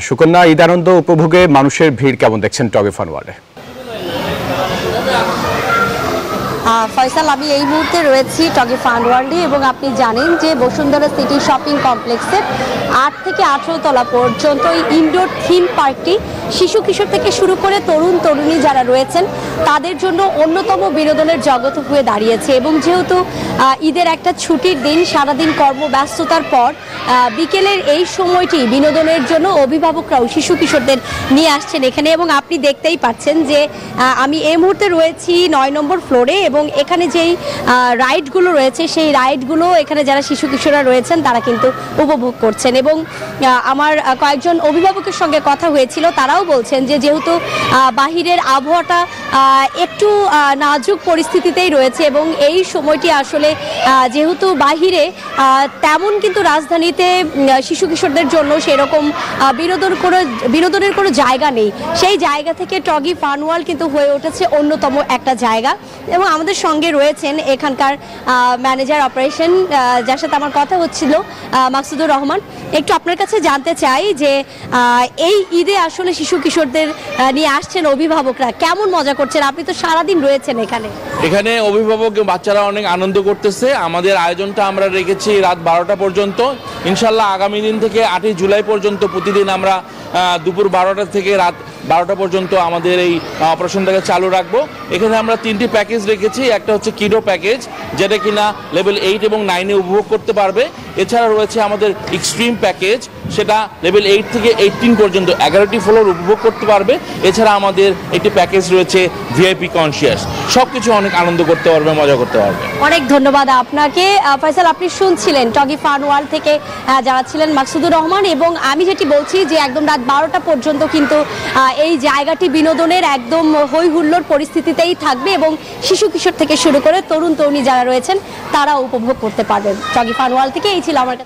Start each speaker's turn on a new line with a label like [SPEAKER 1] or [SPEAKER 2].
[SPEAKER 1] সুকন্যা ঈদানন্দ উপভোগে মানুষের ভিড় কেমন দেখছেন টগে ফান
[SPEAKER 2] ফয়সাল, আমি এই মুহূর্তে রয়েছি টগে ফান্ড ওয়ার্ল্ডে এবং আপনি জানেন যে বসুন্ধরা সিটি শপিং কমপ্লেক্সের আট থেকে তলা পর্যন্ত এই ইনডোর থিম পার্কটি শিশু কিশোর থেকে শুরু করে তরুণ, তরুণী যারা রয়েছেন, তাদের জন্য অন্যতম বিনোদনের জগৎ হয়ে দাঁড়িয়েছে এবং যেহেতু ঈদের একটা ছুটির দিন, সারাদিন কর্মব্যস্ততার পর বিকেলের এই সময়টি বিনোদনের জন্য অভিভাবকরাও শিশু কিশোরদের নিয়ে আসছেন এখানে এবং আপনি দেখতেই পাচ্ছেন যে আমি এই মুহূর্তে রয়েছি নয় নম্বর ফ্লোরে এবং এখানে যেই রাইডগুলো রয়েছে, সেই রাইডগুলো এখানে যারা শিশু কিশোররা রয়েছেন, তারা কিন্তু উপভোগ করছেন এবং আমার কয়েকজন অভিভাবকের সঙ্গে কথা হয়েছিল, তারাও বলছেন যে যেহেতু বাহিরের আবহাওয়াটা একটু নাজুক পরিস্থিতিতেই রয়েছে এবং এই সময়টি আসলে যেহেতু বাহিরে তেমন কিন্তু রাজধানীতে শিশু কিশোরদের জন্য সেরকম বিনোদন কোনো, বিনোদনের কোনো জায়গা নেই। সেই জায়গা থেকে টগি ফানওয়াল কিন্তু হয়ে উঠেছে অন্যতম একটা জায়গা এবং আমাদের সঙ্গে রয়েছেন এখানকার ম্যানেজার অপারেশন যার সাথে আমার কথা হচ্ছিল মাকসুদুর রহমান। একটু আপনার কাছে জানতে চাই যে এই ঈদে আসলে শিশু কিশোরদের নিয়ে আসছেন অভিভাবকরা। কেমন মজা করছেন? আপনি তো সারাদিন রয়েছেন এখানে।
[SPEAKER 3] এখানে অভিভাবক বাচ্চারা অনেক আনন্দ করতেছে। আমাদের আয়োজনটা আমরা রেখেছি রাত বারোটা পর্যন্ত। ইনশাল্লাহ আগামী দিন থেকে আটই জুলাই পর্যন্ত প্রতিদিন আমরা দুপুর বারোটা থেকে রাত বারোটা পর্যন্ত আমাদের এই অপারেশনটাকে চালু রাখব। এখানে আমরা তিনটি প্যাকেজ রেখেছি, একটা হচ্ছে কিডো প্যাকেজ, যেটা কিনা লেভেল এইট এবং নাইনে উপভোগ করতে পারবে। এছাড়া রয়েছে আমাদের এক্সট্রিম প্যাকেজ সেটা লেভেল এইট থেকে এইটিন পর্যন্ত এগারোটি ফ্লোর উপভোগ করতে পারবে। এছাড়া আমাদের একটি প্যাকেজ রয়েছে ভিআইপি কনসিয়াস সব কিছু অনেক আনন্দ করতে পারবে, মজা করতে পারবে।
[SPEAKER 2] অনেক ধন্যবাদ আপনাকে। ফয়সাল, আপনি শুনছিলেন টগি ফান ওয়াল থেকে যারা ছিলেন মাকসুদুর রহমান এবং আমি যেটি বলছি যে একদম রাত বারোটা পর্যন্ত কিন্তু এই জায়গাটি বিনোদনের একদম হই হুল্লোর পরিস্থিতিতেই থাকবে এবং শিশু কিশোর থেকে শুরু করে তরুণ তরুণী যারা রয়েছেন তারা উপভোগ করতে পারবেন। টগি ফান ওয়াল থেকে, এই ছিল আমার